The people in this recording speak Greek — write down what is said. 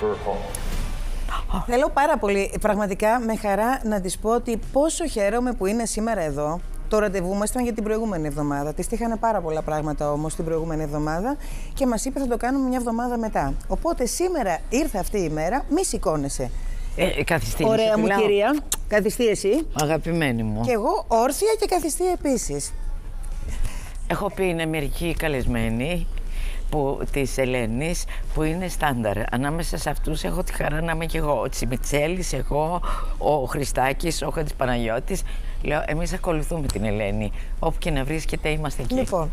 for home. Θέλω πάρα πολύ, πραγματικά με χαρά να της πω ότι πόσο χαίρομαι που είναι σήμερα εδώ. Το ραντεβού μας ήταν για την προηγούμενη εβδομάδα. Της είχαν πάρα πολλά πράγματα όμως την προηγούμενη εβδομάδα και μας είπε θα το κάνουμε μια εβδομάδα μετά. Οπότε σήμερα ήρθε αυτή η μέρα, μη σηκώνεσαι. Ε, καθιστή. Ωραία μου μιλάω. κυρία, καθιστή εσύ. Αγαπημένη μου. Και εγώ όρθια και καθιστή επίσης. Έχω πει είναι μερικοί καλεσμένοι που, της Ελένης που είναι στάνταρ. Ανάμεσα σε αυτούς έχω τη χαρά να είμαι και εγώ. Ο Τσιμιτσέλης, εγώ, ο Χριστάκης, ο Χατζης Παναγιώτης. Λέω, εμείς ακολουθούμε την Ελένη. Όπου και να βρίσκεται είμαστε εκεί. Λοιπόν,